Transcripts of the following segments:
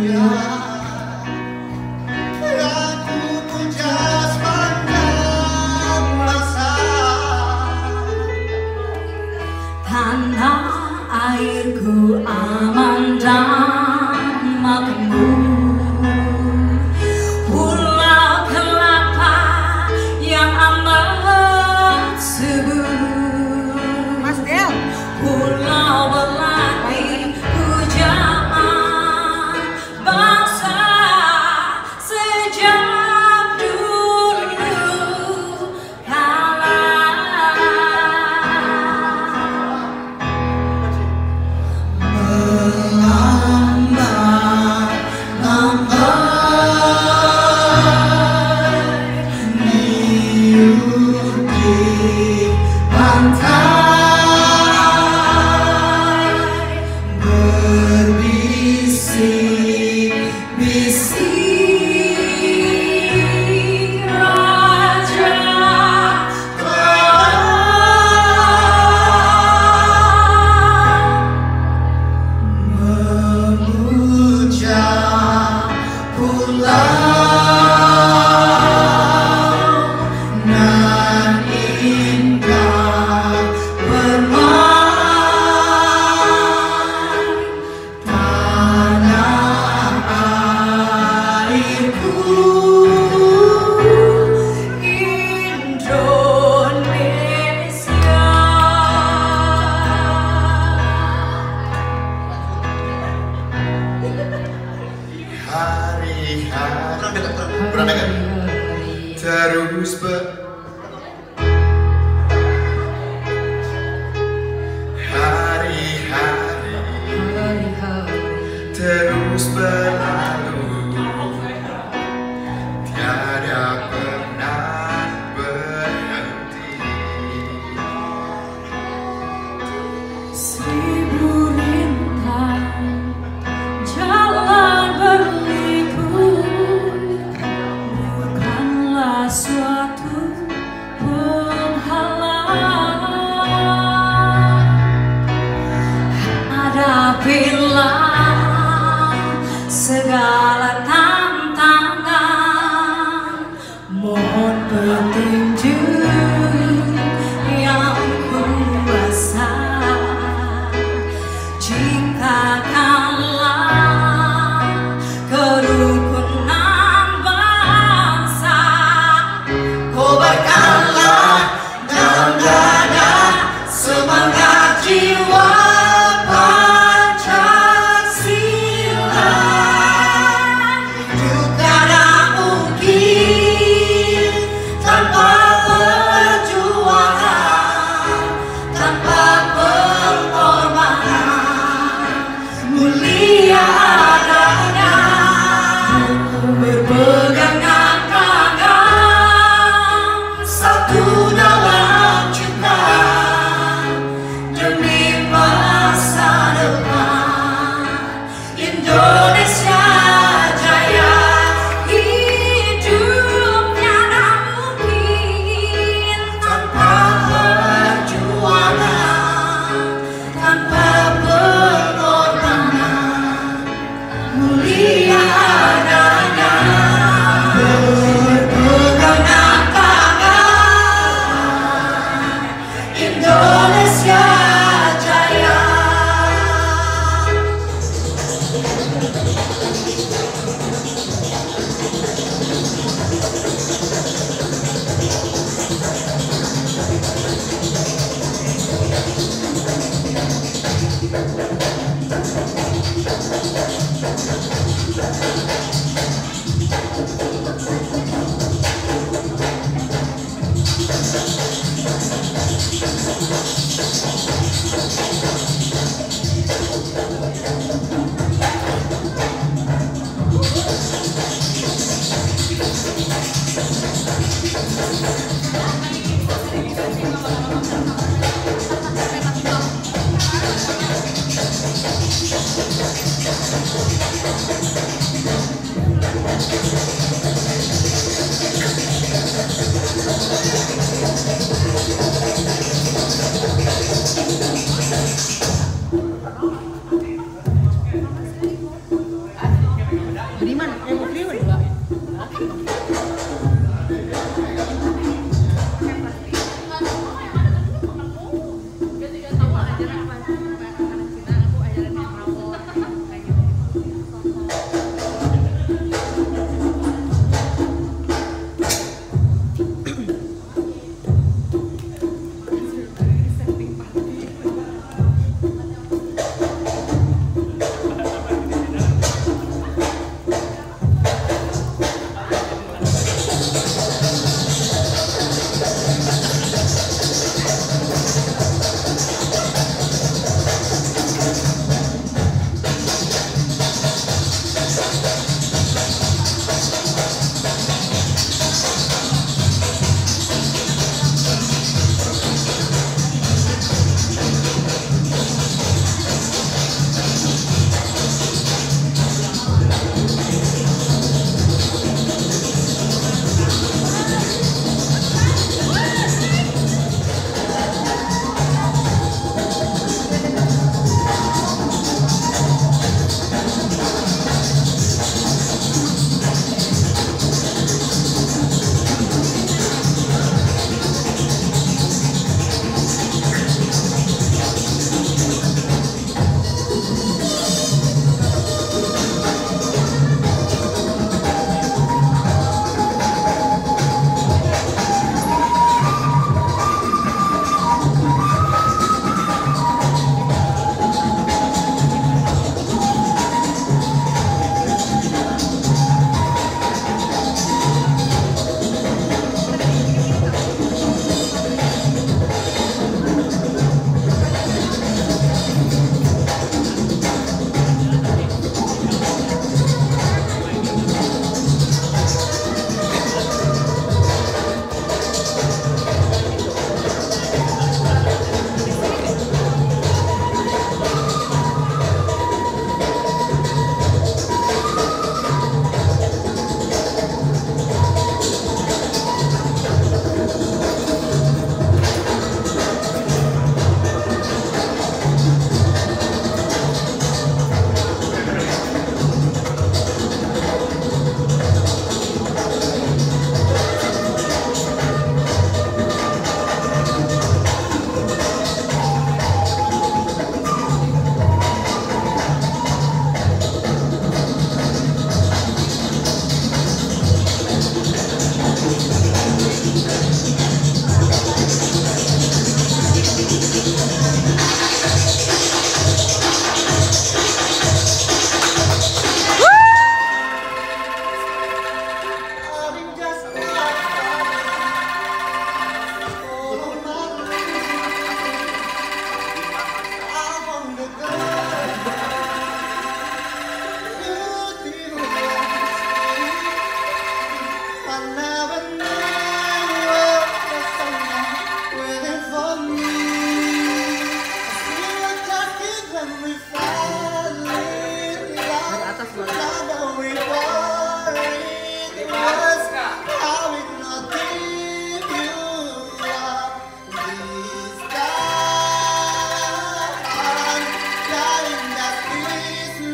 Hallelujah. Thank you.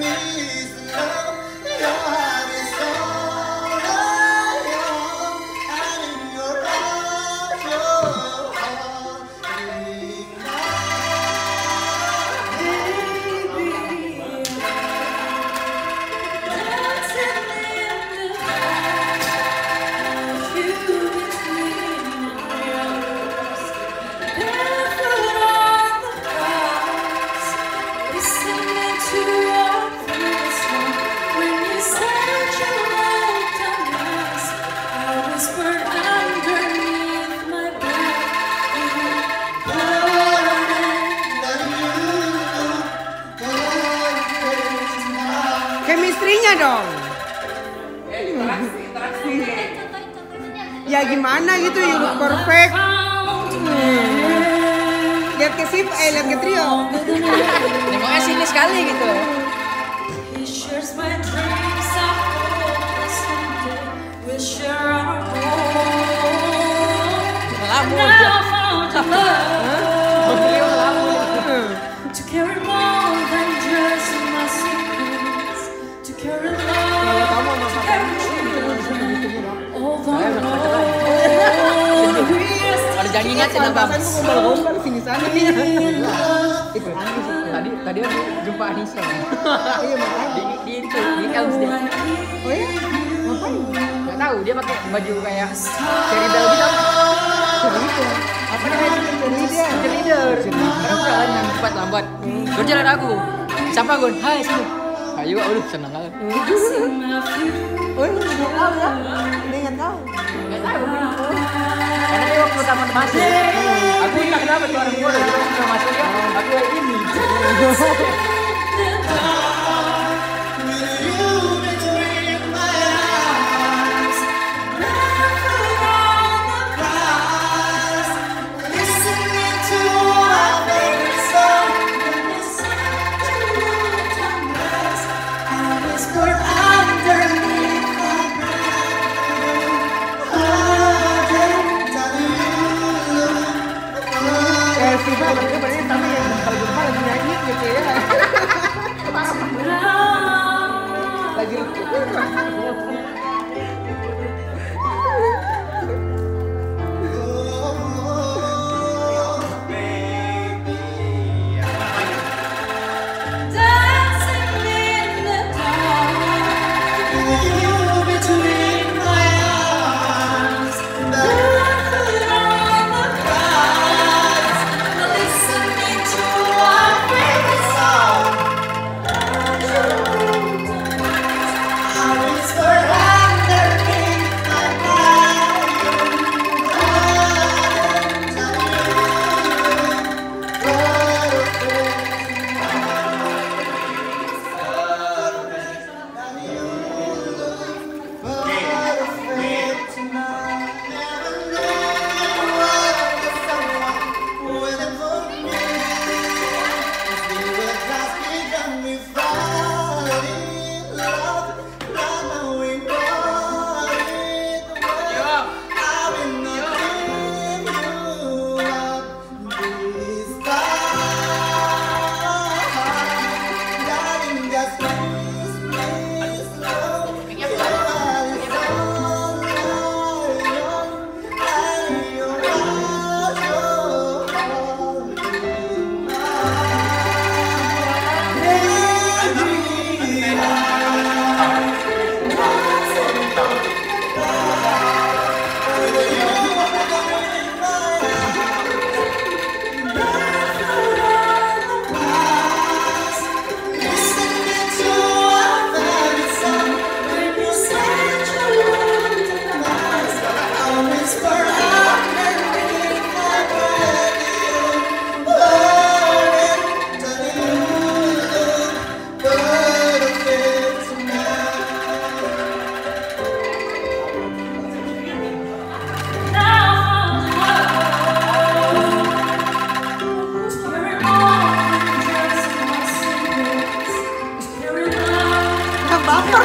me love. Interaksinya dong. Eh, interaksi, interaksi. Ya gimana gitu, you look perfect. Lihat ke Sip, eh lihat ke Trio. Nengoknya sini sekali gitu. He jangan ingat gombal-gombal sini sana. Itu sih. Tadi tadi aku jumpa Anissa. Iya makanya. Di di itu di dia. Oh iya? Ngapain? Gak tahu dia pakai baju kayak Cheryl gitu. Cerita. Apa namanya? Cerita. Cheerleader. Karena aku jalan yang cepat lambat. Gue jalan aku. Siapa gue? Hai sini. Ayo, aduh senang banget. Oh tahu ya? Dia nggak tahu. Karena dia waktu pertama masuk. Aku entah kenapa tuh orang gue udah masuk ya. Aku ini.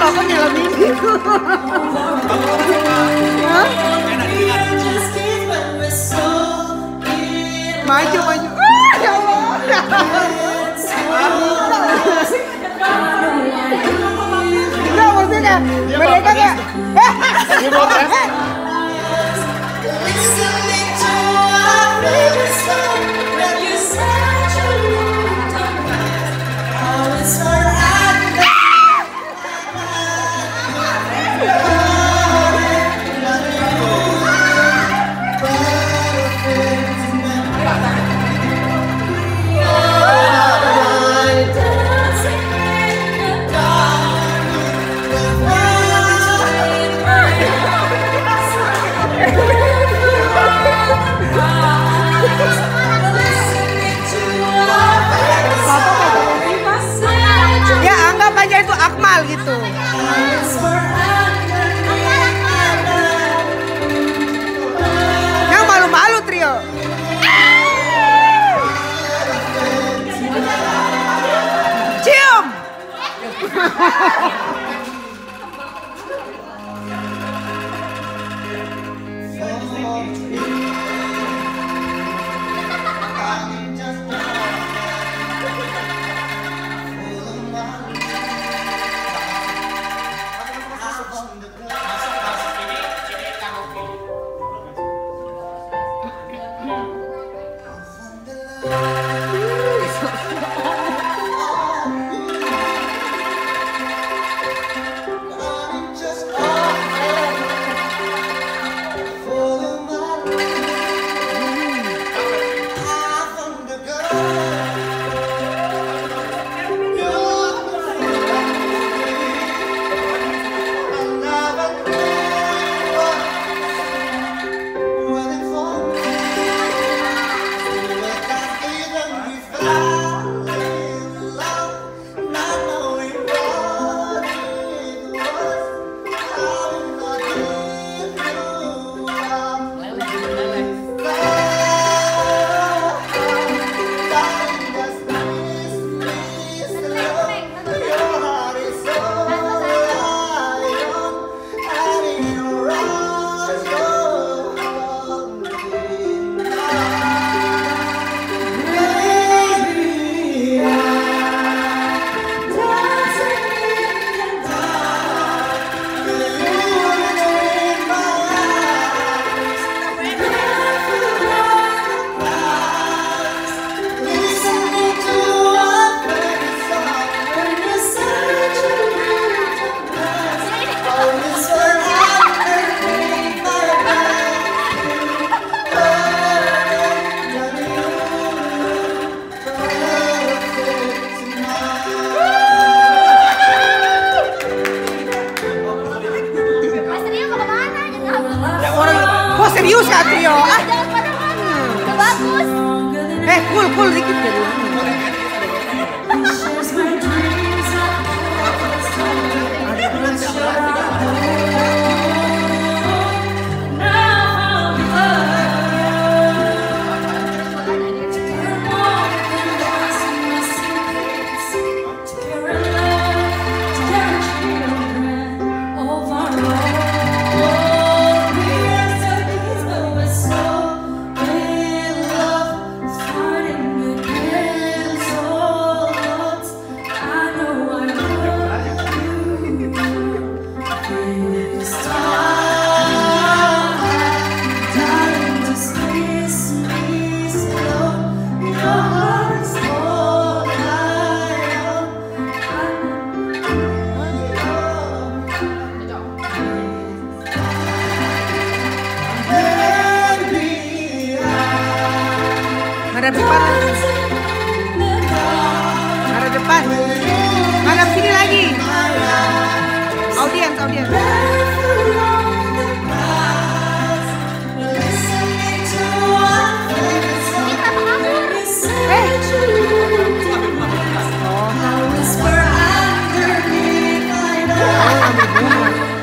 Nyelam ini. Hah? Maju maju. Ah, ya Allah. Enggak maksudnya mereka kayak Dia protes.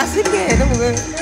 así que no me